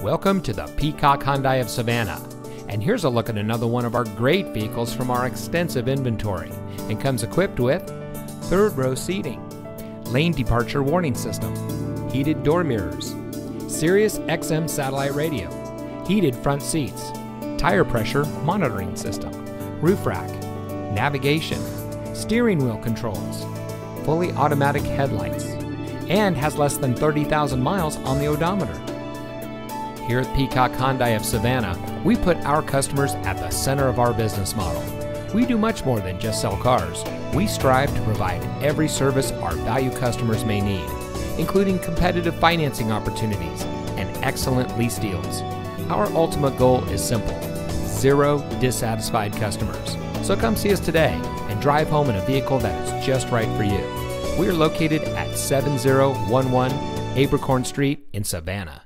Welcome to the Peacock Hyundai of Savannah. And here's a look at another one of our great vehicles from our extensive inventory and comes equipped with third row seating, lane departure warning system, heated door mirrors, Sirius XM satellite radio, heated front seats, tire pressure monitoring system, roof rack, navigation, steering wheel controls, fully automatic headlights, and has less than 30,000 miles on the odometer. Here at Peacock Hyundai of Savannah, we put our customers at the center of our business model. We do much more than just sell cars. We strive to provide every service our value customers may need, including competitive financing opportunities and excellent lease deals. Our ultimate goal is simple zero dissatisfied customers. So come see us today and drive home in a vehicle that is just right for you. We are located at 7011 Abercorn Street in Savannah.